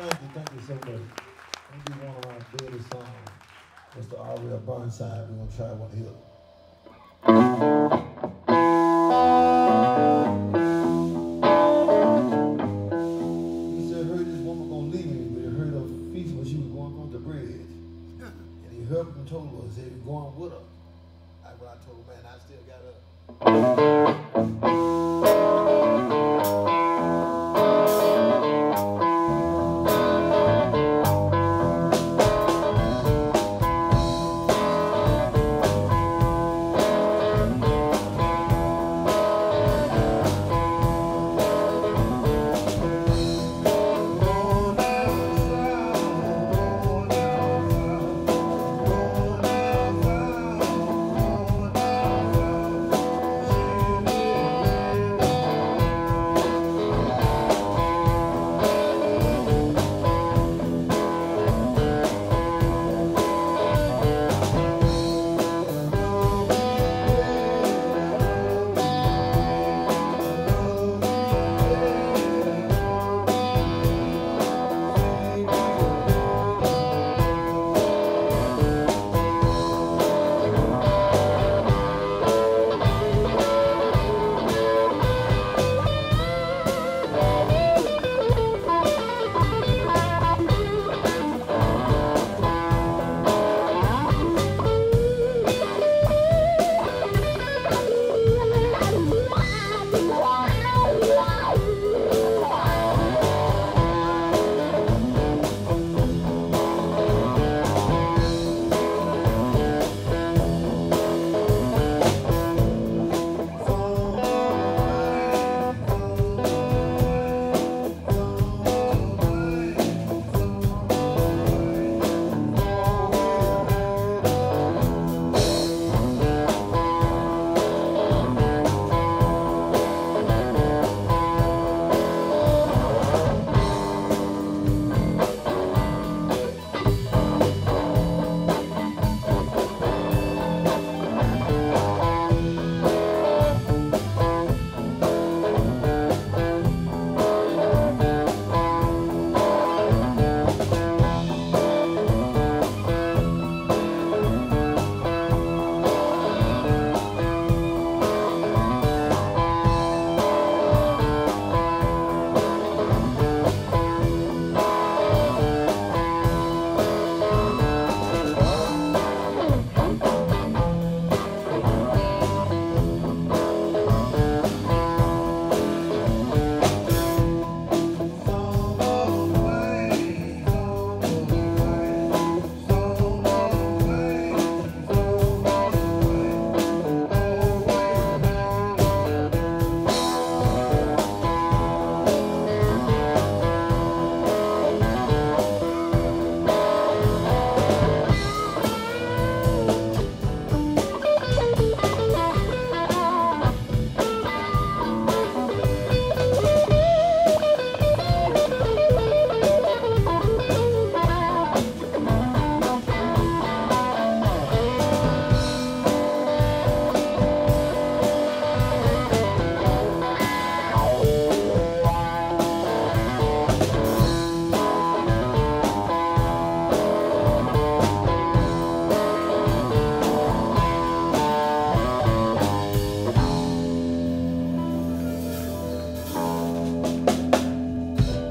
Thank you, thank you so much. I'm gonna do one of my dirty songs. Mr. R.L. Burnside. We're gonna try one here. He said, heard this woman gonna leave me, but he heard her feast when she was going on the bridge. And he heard and told her, said, he going with her. That's what I told her, man, I still got her.